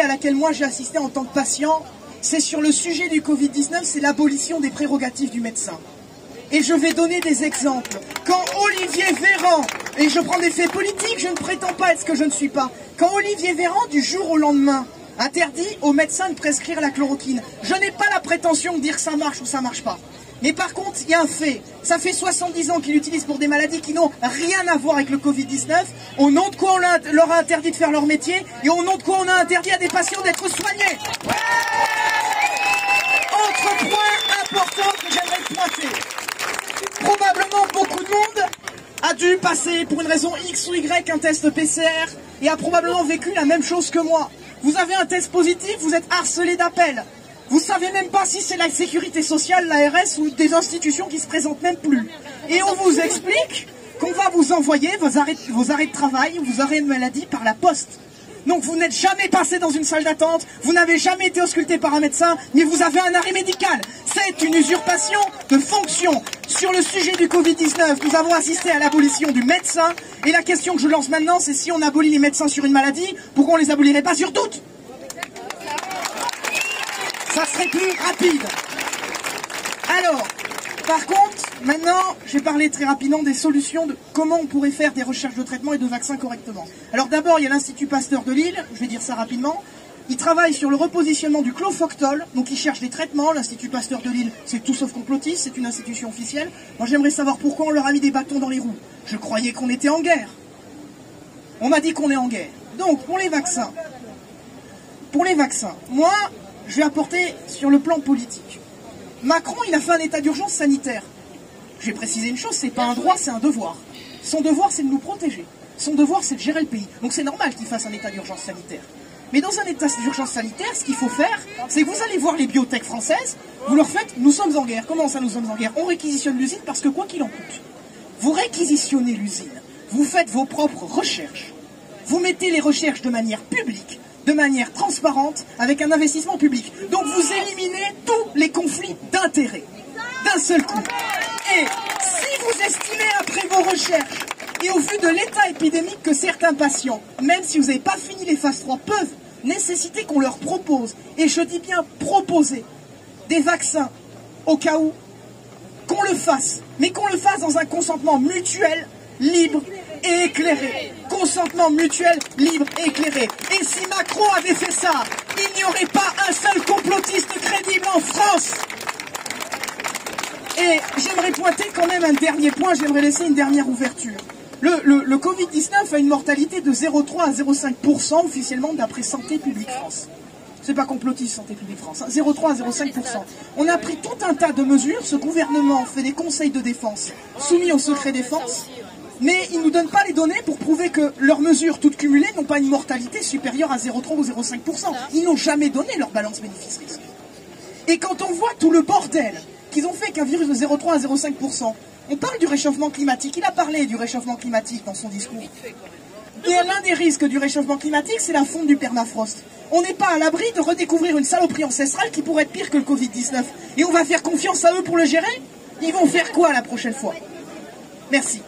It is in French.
à laquelle moi j'ai assisté en tant que patient, c'est sur le sujet du Covid-19, c'est l'abolition des prérogatives du médecin. Et je vais donner des exemples. Quand Olivier Véran, et je prends des faits politiques, je ne prétends pas être ce que je ne suis pas, quand Olivier Véran, du jour au lendemain, interdit aux médecins de prescrire la chloroquine, je n'ai pas la prétention de dire ça marche ou ça marche pas. Mais par contre, il y a un fait. Ça fait 70 ans qu'ils l'utilisent pour des maladies qui n'ont rien à voir avec le Covid-19. Au nom de quoi on leur a interdit de faire leur métier et au nom de quoi on a interdit à des patients d'être soignés. Autre point important que j'aimerais pointer. Probablement beaucoup de monde a dû passer pour une raison X ou Y un test PCR et a probablement vécu la même chose que moi. Vous avez un test positif, vous êtes harcelé d'appels. Vous savez même pas si c'est la sécurité sociale, l'ARS ou des institutions qui se présentent même plus. Et on vous explique qu'on va vous envoyer vos arrêts, vos arrêts de travail ou vos arrêts de maladie par la poste. Donc vous n'êtes jamais passé dans une salle d'attente, vous n'avez jamais été ausculté par un médecin, mais vous avez un arrêt médical. C'est une usurpation de fonction. Sur le sujet du Covid-19, nous avons assisté à l'abolition du médecin. Et la question que je lance maintenant, c'est si on abolit les médecins sur une maladie, pourquoi on les abolirait pas sur toutes? Ça serait plus rapide. Alors, par contre, maintenant, je vais parler très rapidement des solutions de comment on pourrait faire des recherches de traitement et de vaccins correctement. Alors d'abord, il y a l'Institut Pasteur de Lille, je vais dire ça rapidement. Il travaille sur le repositionnement du clofoctol, donc il cherche des traitements. L'Institut Pasteur de Lille, c'est tout sauf complotiste, c'est une institution officielle. Moi, j'aimerais savoir pourquoi on leur a mis des bâtons dans les roues. Je croyais qu'on était en guerre. On m'a dit qu'on est en guerre. Donc, pour les vaccins, pour les vaccins, moi, je vais apporter sur le plan politique. Macron, il a fait un état d'urgence sanitaire. Je vais préciser une chose, c'est pas un droit, c'est un devoir. Son devoir, c'est de nous protéger. Son devoir, c'est de gérer le pays. Donc c'est normal qu'il fasse un état d'urgence sanitaire. Mais dans un état d'urgence sanitaire, ce qu'il faut faire, c'est que vous allez voir les biotech françaises, vous leur faites, nous sommes en guerre. Comment ça, nous sommes en guerre? On réquisitionne l'usine parce que quoi qu'il en coûte. Vous réquisitionnez l'usine, vous faites vos propres recherches, vous mettez les recherches de manière publique, de manière transparente avec un investissement public. Donc vous éliminez tous les conflits d'intérêts d'un seul coup. Et si vous estimez après vos recherches et au vu de l'état épidémique que certains patients, même si vous n'avez pas fini les phases 3, peuvent nécessiter qu'on leur propose, et je dis bien proposer, des vaccins au cas où, qu'on le fasse, mais qu'on le fasse dans un consentement mutuel, libre et éclairé. Consentement mutuel, libre et éclairé. Et si Macron avait fait ça, il n'y aurait pas un seul complotiste crédible en France. Et j'aimerais pointer quand même un dernier point, j'aimerais laisser une dernière ouverture. Le, Covid-19 a une mortalité de 0,3 à 0,5% officiellement d'après Santé publique France. C'est pas complotiste Santé publique France, 0,3 hein. à 0,5%. On a pris tout un tas de mesures, ce gouvernement fait des conseils de défense soumis au secret défense, mais ils ne nous donnent pas les données pour prouver que leurs mesures toutes cumulées n'ont pas une mortalité supérieure à 0,3 ou 0,5%. Ils n'ont jamais donné leur balance bénéfice-risque. Et quand on voit tout le bordel qu'ils ont fait qu'un virus de 0,3 à 0,5%, on parle du réchauffement climatique. Il a parlé du réchauffement climatique dans son discours. Et l'un des risques du réchauffement climatique, c'est la fonte du permafrost. On n'est pas à l'abri de redécouvrir une saloperie ancestrale qui pourrait être pire que le Covid-19. Et on va faire confiance à eux pour le gérer? Ils vont faire quoi la prochaine fois? Merci.